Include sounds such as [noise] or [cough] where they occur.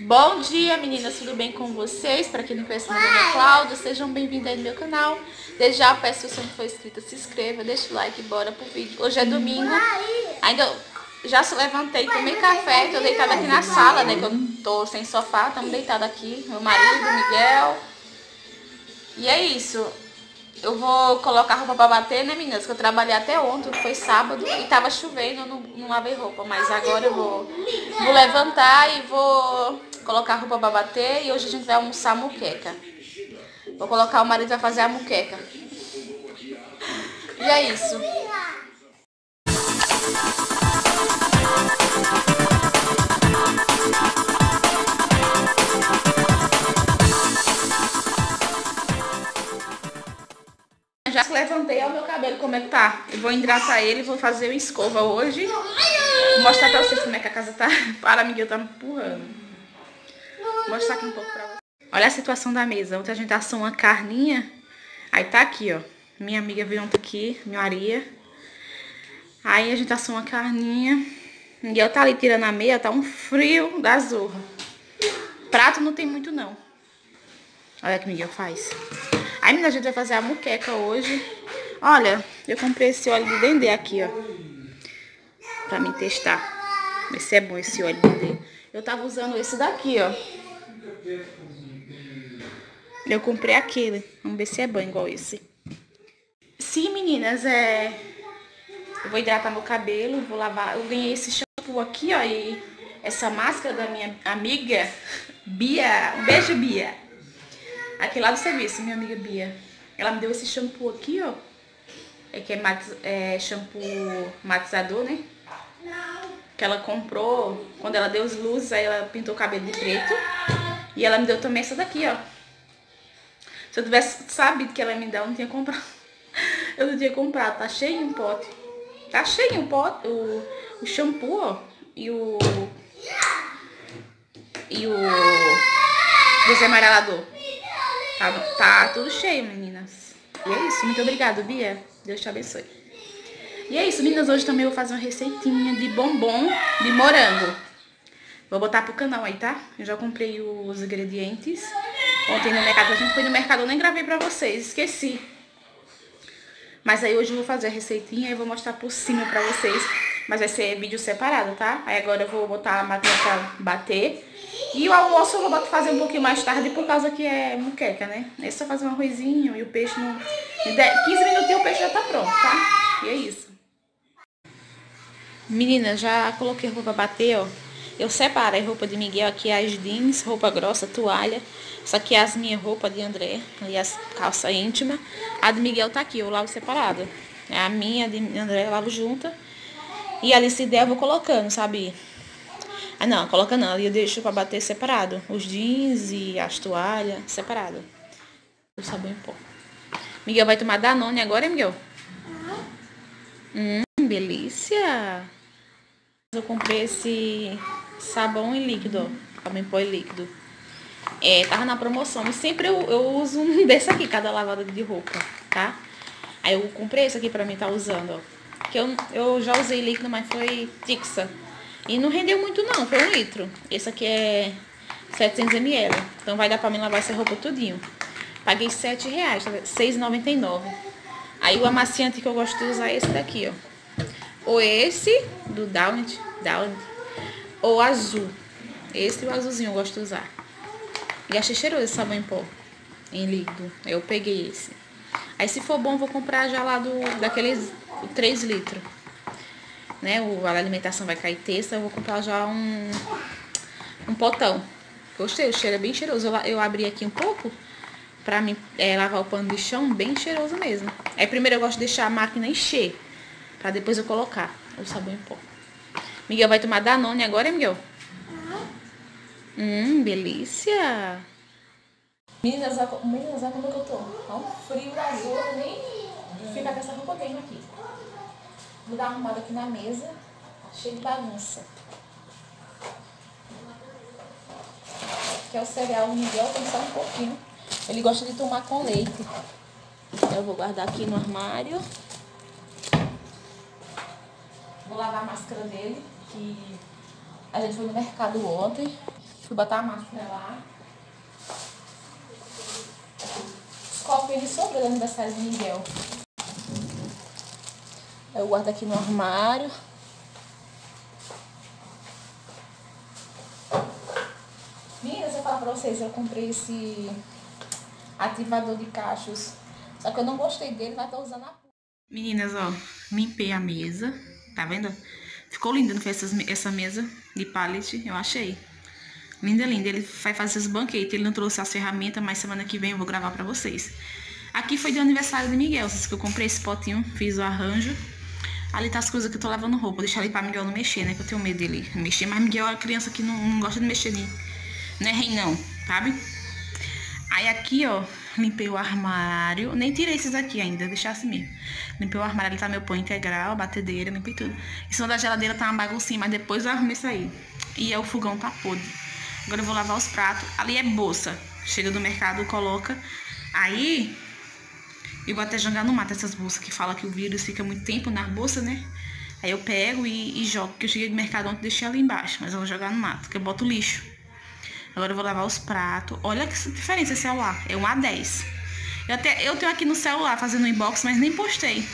Bom dia meninas, tudo bem com vocês? Para quem não conhece, meu nome é Cláudia, sejam bem-vindos aí no meu canal. Desde já peço se você não for inscrita, se inscreva, deixa o like e bora pro vídeo. Hoje é domingo, ainda já se levantei, tomei café, tô deitada aqui na sala, né, que eu tô sem sofá, estamos deitados aqui, meu marido, Miguel. E é isso, eu vou colocar roupa pra bater, né meninas? Que eu trabalhei até ontem, foi sábado, e tava chovendo, eu não, não lavei roupa. Mas agora eu vou, vou levantar e vou colocar roupa pra bater. E hoje a gente vai almoçar muqueca. Vou colocar o marido vai fazer a muqueca. E é isso. Já levantei o meu cabelo, como é que tá? Eu vou hidratar ele, vou fazer uma escova hoje. Vou mostrar pra vocês como é que a casa tá. [laughs] Para, Miguel, tá me empurrando. Vou mostrar aqui um pouco pra vocês. Olha a situação da mesa. Ontem a gente assou uma carninha. Aí tá aqui, ó. Minha amiga veio ontem aqui, minha Maria. Aí a gente assou uma carninha. Miguel tá ali tirando a meia, tá um frio da zorra. Prato não tem muito, não. Olha que Miguel faz. Aí, a gente vai fazer a muqueca hoje. Olha, eu comprei esse óleo de dendê aqui, ó. Pra me testar. Ver se é bom esse óleo de dendê. Eu tava usando esse daqui, ó. Eu comprei aquele. Vamos ver se é bom igual esse. Sim, meninas, é... Eu vou hidratar meu cabelo, vou lavar. Eu ganhei esse shampoo aqui, ó, e essa máscara da minha amiga Bia. Um beijo, Bia. Aqui lá do serviço, minha amiga Bia. Ela me deu esse shampoo aqui, ó. É que é, matiz, é shampoo matizador, né? Que ela comprou quando ela deu as luzes, aí ela pintou o cabelo de preto. E ela me deu também essa daqui, ó. Se eu tivesse sabido que ela ia me dar, eu não tinha comprado. [laughs] Eu não tinha comprado, tá cheio um pote. Tá cheio um pote, o, o shampoo, ó. E o... E o desemarelador. Tá, tá tudo cheio, meninas. E é isso. Muito obrigada, Bia. Deus te abençoe. E é isso, meninas. Hoje também vou fazer uma receitinha de bombom de morango. Vou botar pro canal aí, tá? Eu já comprei os ingredientes. Ontem no mercado, a gente foi no mercado, eu nem gravei pra vocês, esqueci. Mas aí hoje eu vou fazer a receitinha e vou mostrar por cima pra vocês. Mas vai ser vídeo separado, tá? Aí agora eu vou botar a máquina pra bater. E o almoço eu vou fazer um pouquinho mais tarde por causa que é muqueca, né? É só fazer um arrozinho e o peixe não... Em 15 minutinhos o peixe já tá pronto, tá? E é isso. Menina, já coloquei roupa pra bater, ó. Eu separei roupa de Miguel aqui, as jeans, roupa grossa, toalha. Aqui é as minhas roupas de André, ali as calças íntimas. A de Miguel tá aqui, eu lavo separada. A minha de André, eu lavo junta. E ali se der eu vou colocando, sabe? Ah, não, coloca não, ali eu deixo pra bater separado. Os jeans e as toalhas, separado. O sabão em pó. Miguel vai tomar Danone agora, hein, Miguel? Hum, delícia! Eu comprei esse sabão em líquido, ó. Sabão em pó em líquido. É, tava na promoção. E sempre eu, eu uso um [laughs] desse aqui, cada lavada de roupa, tá? Aí eu comprei esse aqui pra mim tá usando, ó. Que eu, eu já usei líquido, mas foi Tixa. E não rendeu muito não, foi um litro. Esse aqui é 700 ml. Então vai dar pra mim lavar essa roupa tudinho. Paguei 7 reais, tá 6,99. Aí o amaciante que eu gosto de usar é esse daqui, ó. Ou esse, do Downet, Downet. Ou azul. Esse o azulzinho eu gosto de usar. E achei cheiroso esse sabão em pó. Em líquido. Eu peguei esse. Aí se for bom, vou comprar já lá do, daqueles 3 litros né? O, a alimentação vai cair terça, eu vou comprar já um, um potão. Gostei, o cheiro é bem cheiroso. Eu, eu abri aqui um pouco pra mim é, lavar o pano de chão, bem cheiroso mesmo. Aí primeiro eu gosto de deixar a máquina encher, pra depois eu colocar o sabão em pó. Miguel vai tomar Danone agora, hein, Miguel? Hum, delícia! Meninas, meninas, olha como é que eu tô. Tá um frio da zona, nem fica com essa roupa bem aqui. Vou dar uma arrumada aqui na mesa. Cheio de bagunça. Que é o cereal do Miguel, tem só um pouquinho. Ele gosta de tomar com leite. Eu vou guardar aqui no armário. Vou lavar a máscara dele, que a gente foi no mercado ontem. Fui botar a máscara lá. Os copinhos sobrou do aniversário de Miguel. Eu guardo aqui no armário. Meninas, eu falo pra vocês, eu comprei esse ativador de cachos. Só que eu não gostei dele, mas tô usando a Meninas, ó, limpei a mesa. Tá vendo? Ficou linda, não foi essa, essa mesa de pallet? Eu achei. Linda, linda. Ele vai fazer esses banquetes. Ele não trouxe as ferramentas, mas semana que vem eu vou gravar pra vocês. Aqui foi do aniversário de Miguel. Vocês que eu comprei esse potinho, fiz o arranjo. Ali tá as coisas que eu tô lavando roupa. Deixa ali pra Miguel não mexer, né? Que eu tenho medo dele mexer. Mas Miguel é uma criança que não, não gosta de mexer nem. Não é rei não, sabe? Aí aqui, ó, limpei o armário. Nem tirei esses aqui ainda, deixar assim mesmo. Limpei o armário, ali tá meu pão integral, batedeira, limpei tudo. Em cima da geladeira tá uma baguncinha, mas depois eu arrumei isso aí. E é o fogão tá podre. Agora eu vou lavar os pratos. Ali é bolsa. Chega do mercado, coloca. Aí, vou até jogar no mato essas bolsas que fala que o vírus fica muito tempo na bolsa, né? Aí eu pego e, e jogo, que eu cheguei do mercado ontem e deixei ali embaixo. Mas eu vou jogar no mato, que eu boto lixo. Agora eu vou lavar os pratos. Olha que diferença esse celular. É um A10. Eu, até, eu tenho aqui no celular fazendo inbox, mas nem postei.